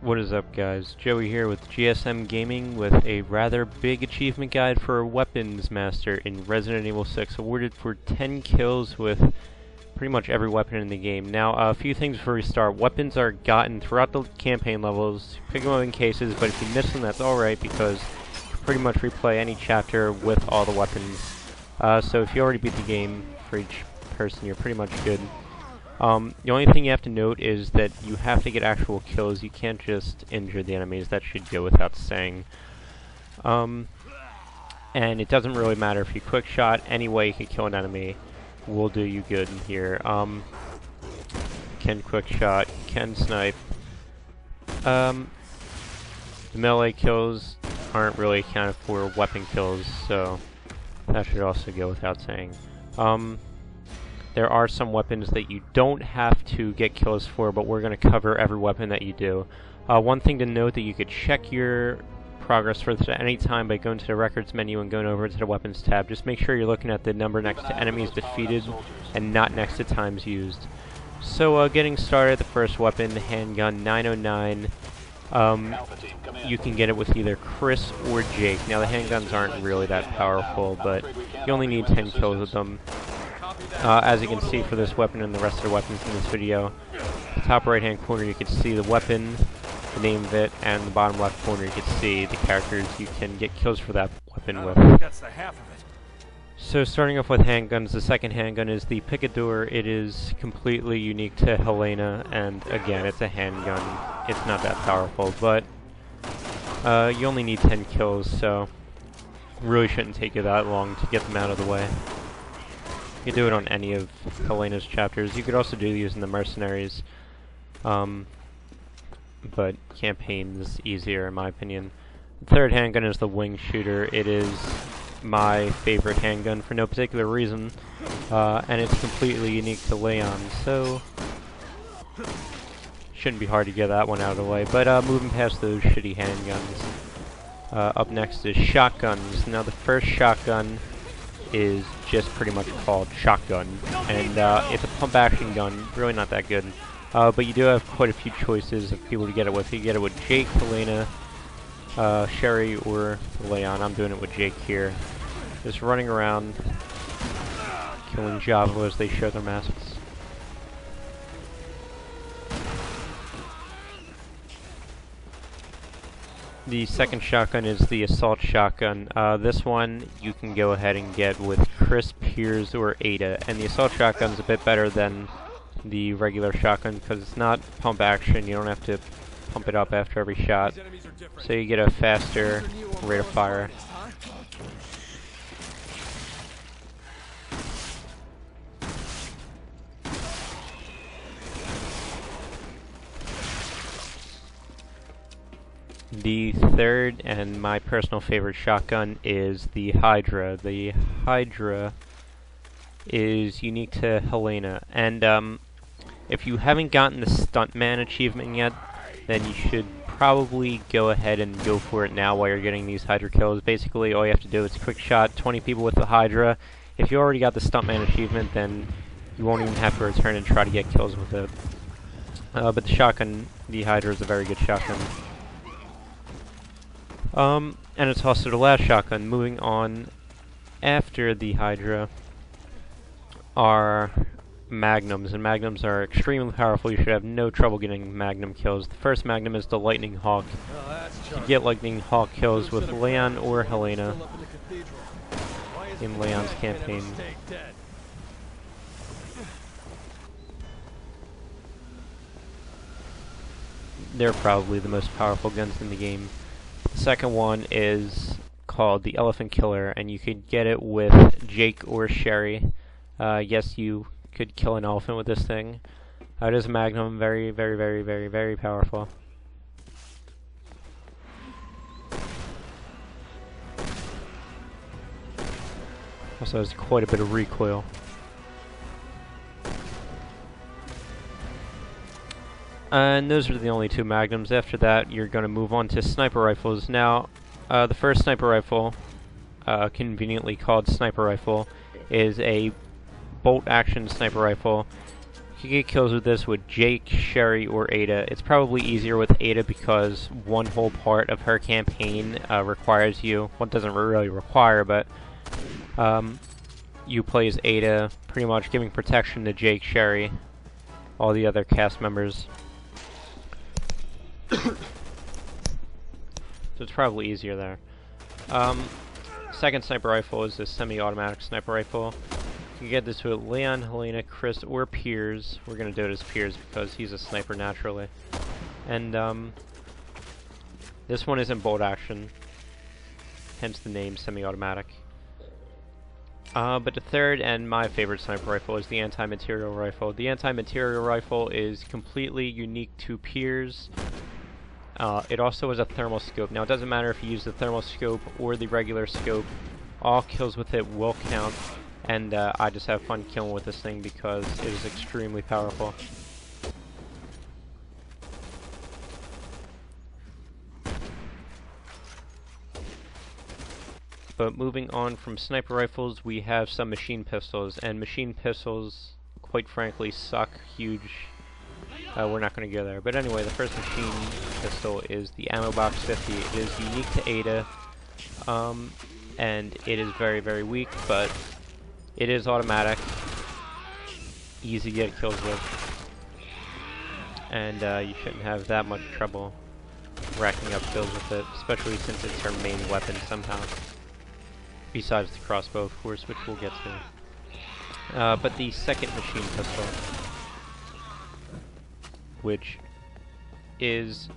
What is up guys? Joey here with GSM Gaming with a rather big achievement guide for Weapons Master in Resident Evil 6 awarded for 10 kills with pretty much every weapon in the game. Now a few things before we start. Weapons are gotten throughout the campaign levels. Pick them up in cases, but if you miss them that's alright because you pretty much replay any chapter with all the weapons. Uh, so if you already beat the game for each person you're pretty much good. Um, the only thing you have to note is that you have to get actual kills. You can't just injure the enemies. That should go without saying. Um, and it doesn't really matter if you quick shot. Any way you can kill an enemy will do you good in here. Um, can quick shot, can snipe. Um, the melee kills aren't really accounted for weapon kills, so that should also go without saying. Um, there are some weapons that you don't have to get kills for, but we're going to cover every weapon that you do. Uh, one thing to note that you could check your progress for this at any time by going to the records menu and going over to the weapons tab. Just make sure you're looking at the number next to enemies defeated and not next to times used. So uh, getting started, the first weapon, the handgun 909. Um, you can get it with either Chris or Jake. Now the handguns aren't really that powerful, but you only need 10 kills with them. Uh, as you can see for this weapon and the rest of the weapons in this video, the top right hand corner you can see the weapon, the name of it, and the bottom left corner you can see the characters you can get kills for that weapon with. That's the half of it. So starting off with handguns, the second handgun is the Picador. It is completely unique to Helena, and again, it's a handgun. It's not that powerful, but uh, you only need 10 kills, so really shouldn't take you that long to get them out of the way. You can do it on any of Helena's chapters. You could also do in the Mercenaries. Um, but campaign's easier in my opinion. The third handgun is the wing shooter. It is my favorite handgun for no particular reason, uh, and it's completely unique to Leon, so shouldn't be hard to get that one out of the way. But uh, moving past those shitty handguns, uh, up next is shotguns. Now the first shotgun is just pretty much called shotgun, and uh, it's a pump action gun, really not that good. Uh, but you do have quite a few choices of people to get it with. You get it with Jake, Helena, uh, Sherry, or Leon. I'm doing it with Jake here. Just running around, killing J'avo as they show their masks. The second shotgun is the assault shotgun. Uh, this one you can go ahead and get with Chris, Piers, or Ada. And the assault shotgun is a bit better than the regular shotgun because it's not pump action. You don't have to pump it up after every shot. So you get a faster rate of fire. The third and my personal favorite shotgun is the Hydra. The Hydra is unique to Helena, and um, if you haven't gotten the Stuntman achievement yet, then you should probably go ahead and go for it now while you're getting these Hydra kills. Basically, all you have to do is quick shot 20 people with the Hydra. If you already got the Stuntman achievement, then you won't even have to return and try to get kills with it. Uh, but the shotgun, the Hydra is a very good shotgun. Um, and it's also the last shotgun. Moving on after the Hydra are Magnums, and Magnums are extremely powerful. You should have no trouble getting Magnum kills. The first Magnum is the Lightning Hawk. You get Lightning Hawk kills with Leon or Helena in Leon's campaign. They're probably the most powerful guns in the game. The second one is called the Elephant Killer, and you could get it with Jake or Sherry. Uh, yes, you could kill an elephant with this thing. Uh, it is a Magnum, very, very, very, very, very powerful. Also has quite a bit of recoil. And those are the only two magnums. After that, you're going to move on to sniper rifles. Now, uh, the first sniper rifle, uh, conveniently called sniper rifle, is a bolt action sniper rifle. You can get kills with this with Jake, Sherry, or Ada. It's probably easier with Ada because one whole part of her campaign uh, requires you, well, doesn't really require, but um, you play as Ada, pretty much giving protection to Jake, Sherry, all the other cast members. So it's probably easier there. Um, second sniper rifle is a semi-automatic sniper rifle. You can get this with Leon, Helena, Chris, or Piers. We're gonna do it as Piers because he's a sniper naturally. And um, this one is in bolt action, hence the name semi-automatic. Uh, but the third and my favorite sniper rifle is the anti-material rifle. The anti-material rifle is completely unique to Piers. Uh, it also has a thermal scope. Now it doesn't matter if you use the thermal scope or the regular scope. All kills with it will count, and uh, I just have fun killing with this thing because it is extremely powerful. But moving on from sniper rifles, we have some machine pistols, and machine pistols, quite frankly, suck huge. Uh, we're not going to go there. But anyway, the first machine pistol is the Ammo Box 50. It is unique to Ada, um, and it is very, very weak, but it is automatic, easy to get kills with, and uh, you shouldn't have that much trouble racking up kills with it, especially since it's her main weapon somehow. Besides the crossbow, of course, which we'll get to. Uh, but the second machine pistol, which is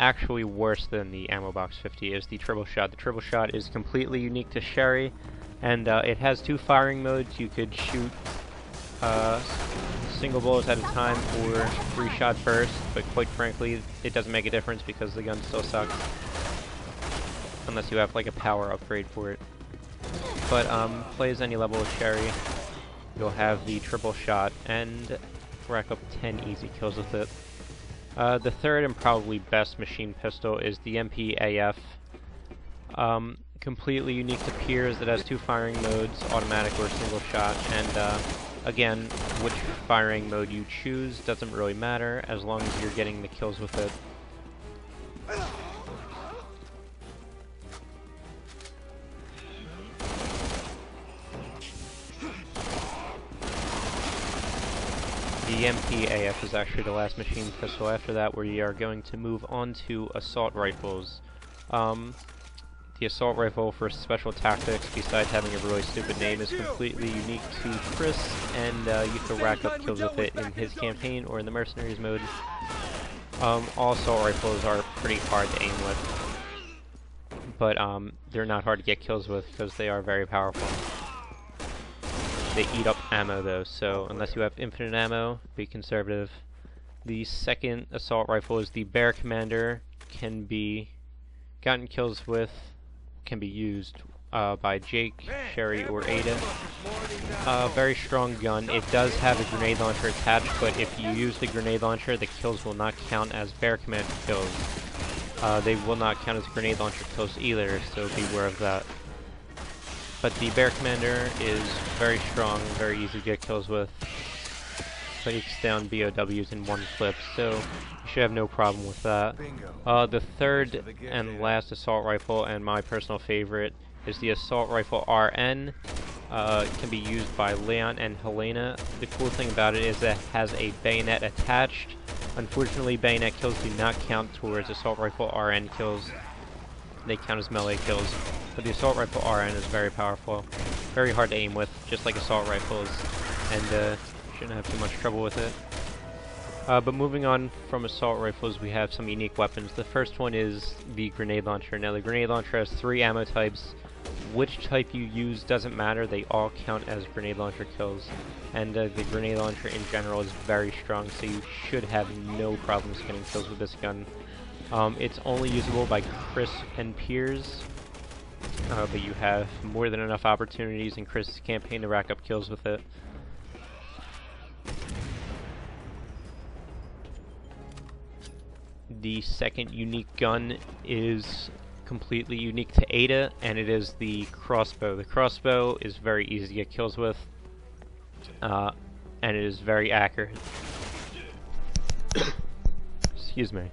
actually worse than the ammo box 50, is the triple shot. The triple shot is completely unique to Sherry, and uh, it has two firing modes. You could shoot uh, single bullets at a time or three shot burst, but quite frankly, it doesn't make a difference because the gun still sucks. Unless you have like a power upgrade for it. But um, play as any level of Sherry, you'll have the triple shot and rack up 10 easy kills with it. Uh, the third and probably best machine pistol is the MPAF. Um, completely unique to Piers. It has two firing modes, automatic or single shot, and uh, again, which firing mode you choose doesn't really matter as long as you're getting the kills with it. The MPAF is actually the last machine pistol. After that, we are going to move on to assault rifles. Um, the assault rifle for special tactics, besides having a really stupid name, is completely unique to Chris, and uh, you can rack up kills with it in his campaign or in the mercenaries mode. Um, all assault rifles are pretty hard to aim with, but um, they're not hard to get kills with because they are very powerful. They eat up ammo though, so unless you have infinite ammo, be conservative. The second assault rifle is the Bear Commander, can be gotten kills with, can be used uh, by Jake, Sherry, or Ada. Uh, very strong gun. It does have a grenade launcher attached, but if you use the grenade launcher, the kills will not count as Bear Commander kills. Uh, they will not count as grenade launcher kills either, so beware of that. But the Bear Commander is very strong, very easy to get kills with. Takes down BOWs in one clip, so you should have no problem with that. Uh, the third and last assault rifle, and my personal favorite, is the assault rifle RN. Uh, it can be used by Leon and Helena. The cool thing about it is that it has a bayonet attached. Unfortunately, bayonet kills do not count towards assault rifle RN kills. They count as melee kills. But the assault rifle RN is very powerful. Very hard to aim with, just like assault rifles. And uh, shouldn't have too much trouble with it. Uh, but moving on from assault rifles, we have some unique weapons. The first one is the grenade launcher. Now the grenade launcher has three ammo types. Which type you use doesn't matter, they all count as grenade launcher kills. And uh, the grenade launcher in general is very strong, so you should have no problems getting kills with this gun. Um, it's only usable by Chris and Piers, uh, but you have more than enough opportunities in Chris's campaign to rack up kills with it. The second unique gun is completely unique to Ada, and it is the crossbow. The crossbow is very easy to get kills with, uh, and it is very accurate. Excuse me.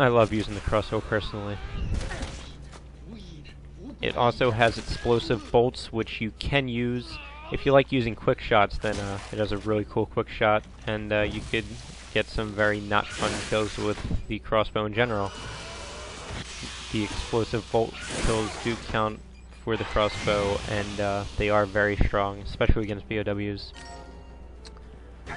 I love using the crossbow personally. It also has explosive bolts, which you can use. If you like using quick shots, then uh, it has a really cool quick shot, and uh, you could get some very not fun kills with the crossbow in general. The explosive bolt kills do count for the crossbow, and uh, they are very strong, especially against BOWs.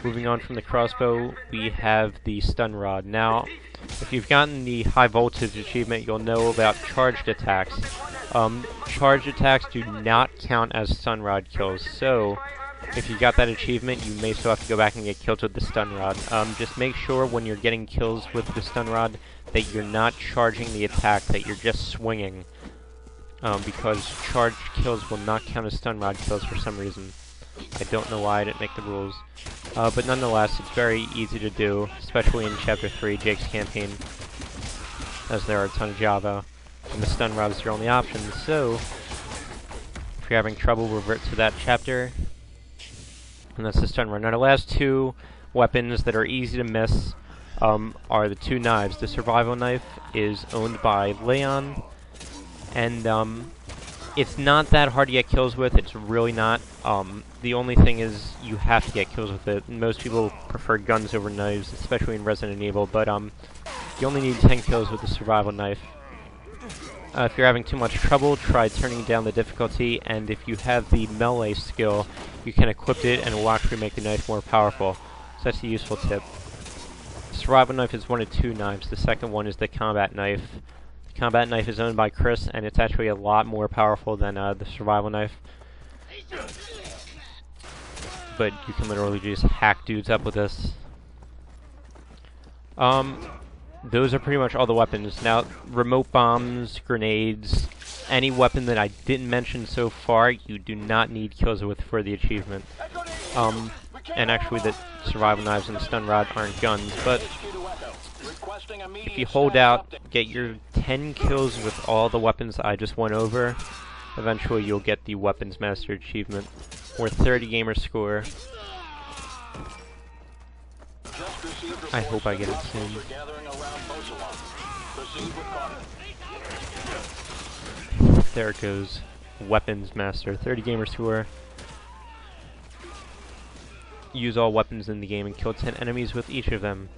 Moving on from the crossbow, we have the stun rod. Now, if you've gotten the high voltage achievement, you'll know about charged attacks. Um, charged attacks do not count as stun rod kills, so if you got that achievement, you may still have to go back and get killed with the stun rod. Um, just make sure when you're getting kills with the stun rod that you're not charging the attack, that you're just swinging. Um, because charged kills will not count as stun rod kills for some reason. I don't know why I didn't make the rules. Uh, but nonetheless, it's very easy to do, especially in Chapter 3, Jake's campaign, as there are a ton of J'avo, and the stun rod is your only option, so if you're having trouble, revert to that chapter, and that's the stun rod. Now the last two weapons that are easy to miss um, are the two knives. The survival knife is owned by Leon, and um, it's not that hard to get kills with. It's really not. Um, the only thing is you have to get kills with it. Most people prefer guns over knives, especially in Resident Evil, but um, you only need 10 kills with the survival knife. Uh, if you're having too much trouble, try turning down the difficulty, and if you have the melee skill, you can equip it and will actually make the knife more powerful. So that's a useful tip. Survival knife is one of two knives. The second one is the combat knife. Combat knife is owned by Chris, and it's actually a lot more powerful than uh, the survival knife. But you can literally just hack dudes up with this. Um, those are pretty much all the weapons. Now, remote bombs, grenades, any weapon that I didn't mention so far, you do not need kills with for the achievement. Um, and actually the survival knives and stun rod aren't guns, but if you hold out, get your 10 kills with all the weapons I just went over, eventually you'll get the Weapons Master achievement, or 30 gamer score. I hope I get it soon. There it goes. Weapons Master. 30 gamer score. Use all weapons in the game and kill 10 enemies with each of them.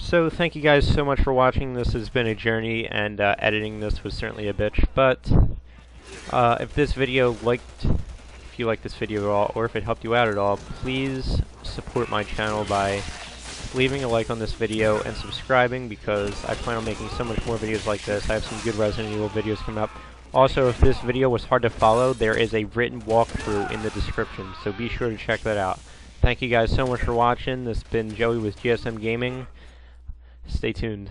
So thank you guys so much for watching. This has been a journey, and uh, editing this was certainly a bitch. But uh, if this video liked, if you liked this video at all, or if it helped you out at all, please support my channel by leaving a like on this video and subscribing because I plan on making so much more videos like this. I have some good Resident Evil videos coming up. Also, if this video was hard to follow, there is a written walkthrough in the description, so be sure to check that out. Thank you guys so much for watching. This has been Joey with GSM Gaming. Stay tuned.